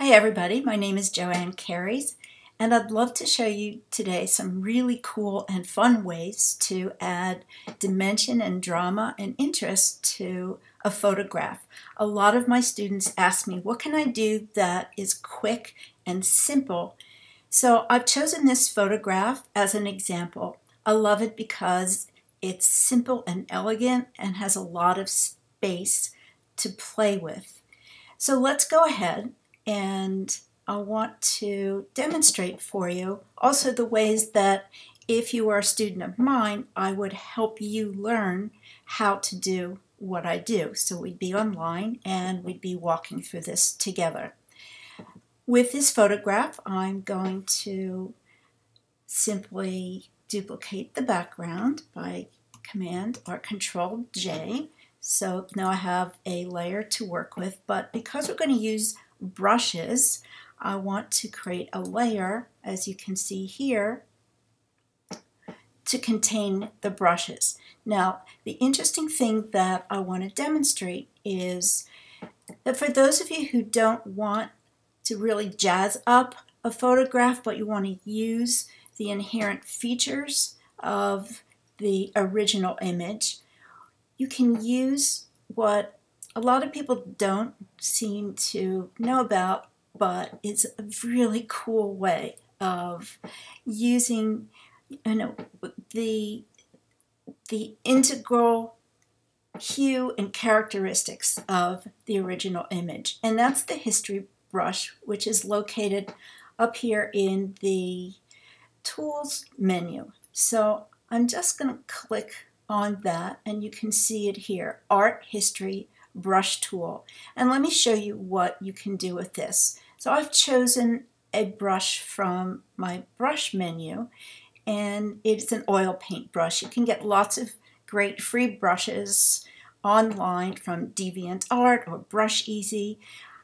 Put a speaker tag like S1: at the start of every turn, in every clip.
S1: Hi everybody, my name is Jo Ann Kairys and I'd love to show you today some really cool and fun ways to add dimension and drama and interest to a photograph. A lot of my students ask me, what can I do that is quick and simple? So I've chosen this photograph as an example. I love it because it's simple and elegant and has a lot of space to play with. So let's go ahead and I want to demonstrate for you also the ways that if you are a student of mine, I would help you learn how to do what I do. So we'd be online and we'd be walking through this together. With this photograph, I'm going to simply duplicate the background by Command or Control J. So now I have a layer to work with, but because we're going to use brushes, I want to create a layer, as you can see here, to contain the brushes. Now, the interesting thing that I want to demonstrate is that for those of you who don't want to really jazz up a photograph, but you want to use the inherent features of the original image, you can use what a lot of people don't seem to know about, but it's a really cool way of using you know the the integral hue and characteristics of the original image. And that's the history brush, which is located up here in the tools menu. So I'm just going to click on that and you can see it here, art history brush tool. And let me show you what you can do with this. So I've chosen a brush from my brush menu and it's an oil paint brush. You can get lots of great free brushes online from DeviantArt or Brusheezy.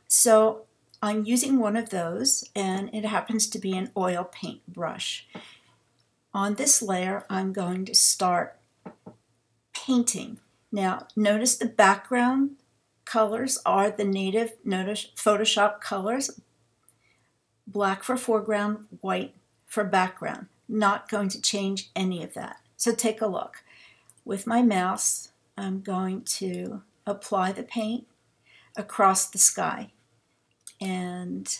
S1: So I'm using one of those and it happens to be an oil paint brush. On this layer I'm going to start painting. Now notice the background colors are the native Photoshop colors, black for foreground, white for background. Not going to change any of that. So take a look. With my mouse, I'm going to apply the paint across the sky. And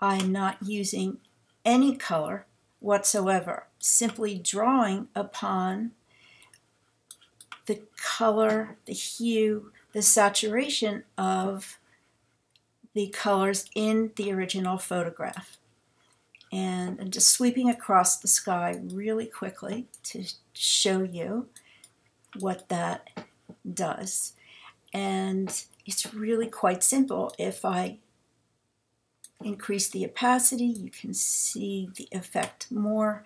S1: I'm not using any color whatsoever, simply drawing upon the color, the hue, the saturation of the colors in the original photograph. And I'm just sweeping across the sky really quickly to show you what that does. And it's really quite simple. If I increase the opacity, you can see the effect more,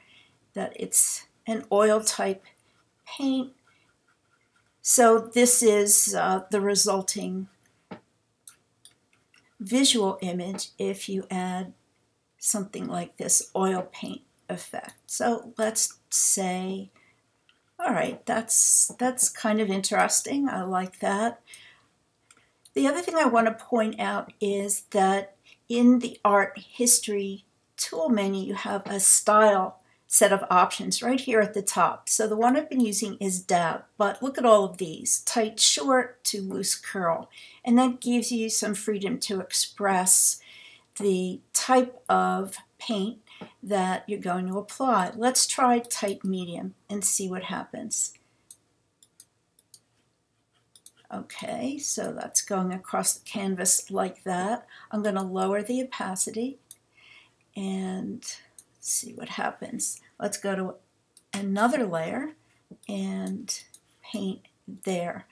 S1: that it's an oil type paint so this is uh, the resulting visual image if you add something like this oil paint effect. So let's say, all right, that's, that's kind of interesting. I like that. The other thing I want to point out is that in the art history tool menu, you have a style set of options right here at the top. So the one I've been using is dab, but look at all of these, tight short to loose curl. And that gives you some freedom to express the type of paint that you're going to apply. Let's try tight medium and see what happens. Okay, so that's going across the canvas like that. I'm going to lower the opacity and see what happens. Let's go to another layer and paint there.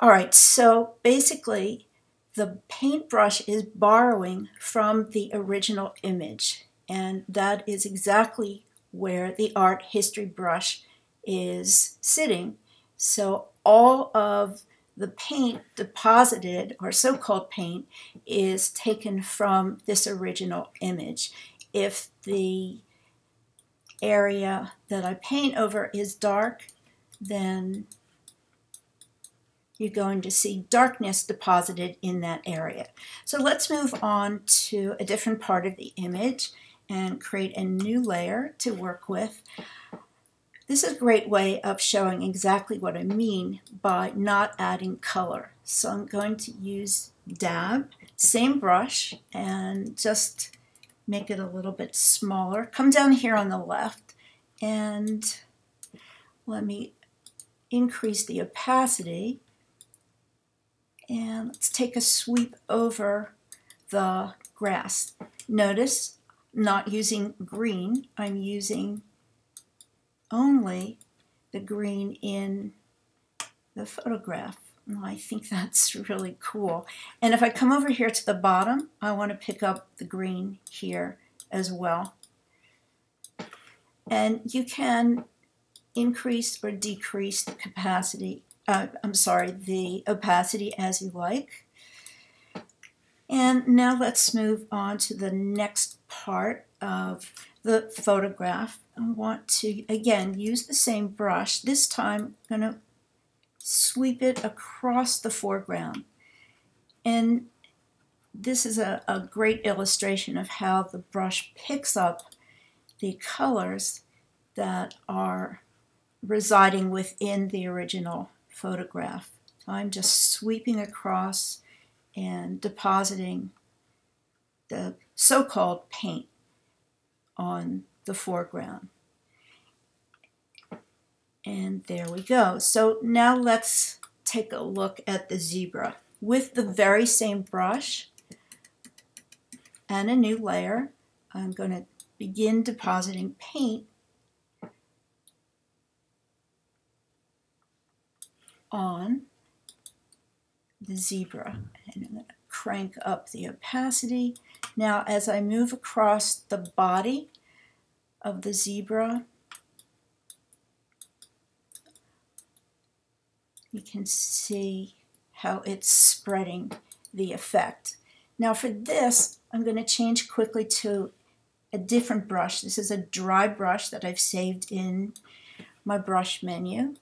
S1: All right, so basically the paintbrush is borrowing from the original image and that is exactly where the art history brush is sitting. So all of the paint deposited, or so-called paint, is taken from this original image if the area that I paint over is dark, then you're going to see darkness deposited in that area. So let's move on to a different part of the image and create a new layer to work with. This is a great way of showing exactly what I mean by not adding color. So I'm going to use dab, same brush, and just make it a little bit smaller. Come down here on the left and let me increase the opacity and let's take a sweep over the grass. Notice not using green, I'm using only the green in the photograph. I think that's really cool. And if I come over here to the bottom, I want to pick up the green here as well. And you can increase or decrease the capacity, uh, I'm sorry, the opacity as you like. And now let's move on to the next part of the photograph. I want to, again, use the same brush. This time I'm going to sweep it across the foreground. And this is a, a great illustration of how the brush picks up the colors that are residing within the original photograph. I'm just sweeping across and depositing the so-called paint on the foreground. And there we go. So now let's take a look at the zebra. With the very same brush and a new layer, I'm going to begin depositing paint on the zebra. And I'm going to crank up the opacity. Now as I move across the body of the zebra, can see how it's spreading the effect. Now for this, I'm going to change quickly to a different brush. This is a dry brush that I've saved in my brush menu.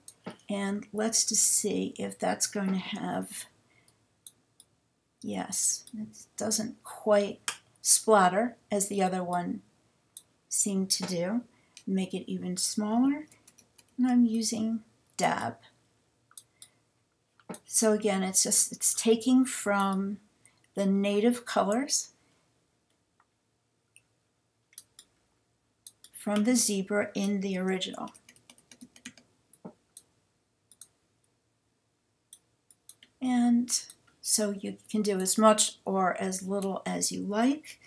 S1: And let's just see if that's going to have, yes, it doesn't quite splatter as the other one seemed to do. Make it even smaller. And I'm using dab. So again, it's just, it's taking from the native colors from the zebra in the original. And so you can do as much or as little as you like.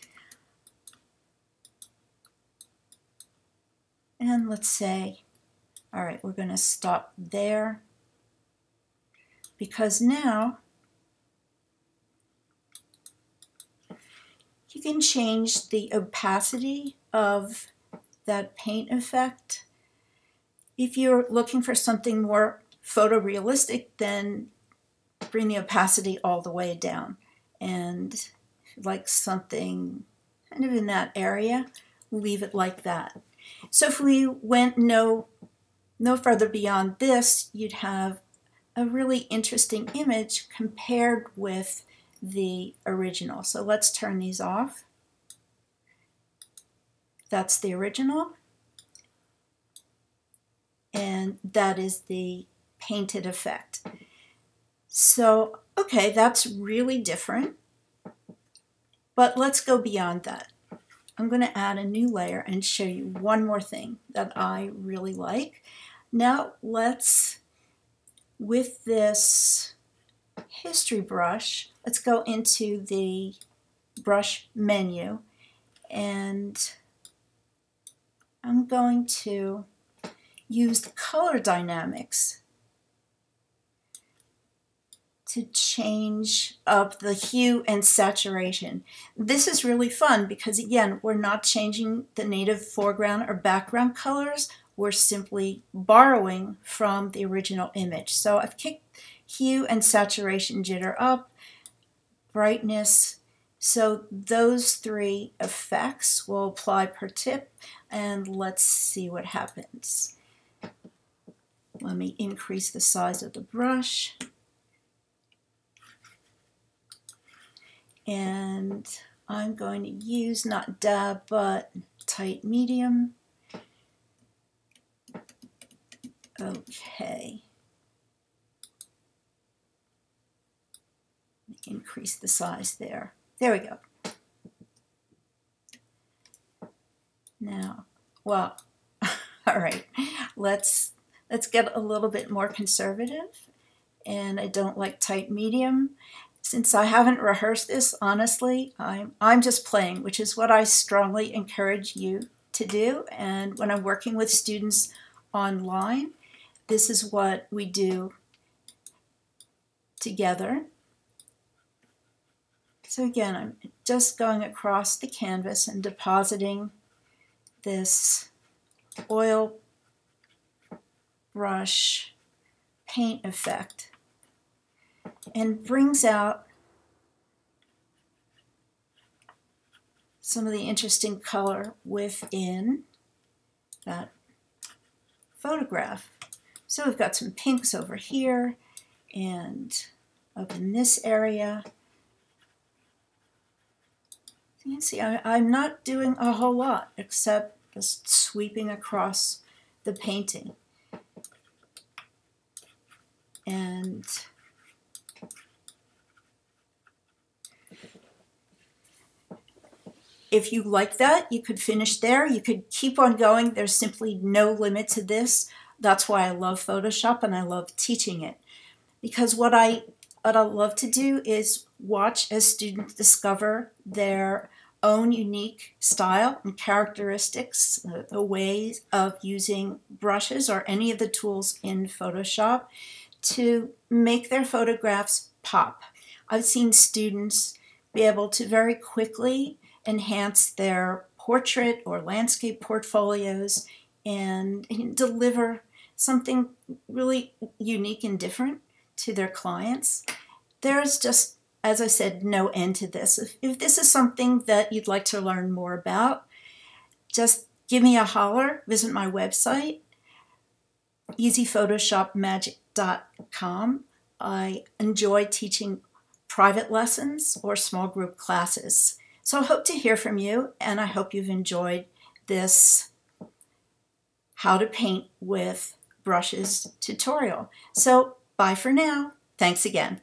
S1: And let's say, all right, we're going to stop there because now you can change the opacity of that paint effect. If you're looking for something more photorealistic, then bring the opacity all the way down. And like something kind of in that area, leave it like that. So if we went no, no further beyond this, you'd have a really interesting image compared with the original. So let's turn these off. That's the original. And that is the painted effect. So, okay, that's really different. But let's go beyond that. I'm going to add a new layer and show you one more thing that I really like. Now let's with this history brush, let's go into the brush menu and I'm going to use the color dynamics to change up the hue and saturation. This is really fun because again, we're not changing the native foreground or background colors we're simply borrowing from the original image. So I've kicked hue and saturation jitter up, brightness. So those three effects will apply per tip and let's see what happens. Let me increase the size of the brush. And I'm going to use not dab but tight medium. Okay. Increase the size there. There we go. Now, well, all right, let's let's get a little bit more conservative. And I don't like tight medium. Since I haven't rehearsed this, honestly, I'm, I'm just playing, which is what I strongly encourage you to do. And when I'm working with students online, this is what we do together. So again, I'm just going across the canvas and depositing this oil brush paint effect and brings out some of the interesting color within that photograph. So we've got some pinks over here and up in this area. You can see I, I'm not doing a whole lot except just sweeping across the painting. And if you like that, you could finish there. You could keep on going. There's simply no limit to this. That's why I love Photoshop and I love teaching it. Because what I what I love to do is watch as students discover their own unique style and characteristics, uh, the ways of using brushes or any of the tools in Photoshop to make their photographs pop. I've seen students be able to very quickly enhance their portrait or landscape portfolios and, and deliver something really unique and different to their clients. There's just, as I said, no end to this. If, if this is something that you'd like to learn more about, just give me a holler, visit my website, easyphotoshopmagic.com. I enjoy teaching private lessons or small group classes. So I hope to hear from you, and I hope you've enjoyed this how to paint with brushes tutorial. So bye for now. Thanks again.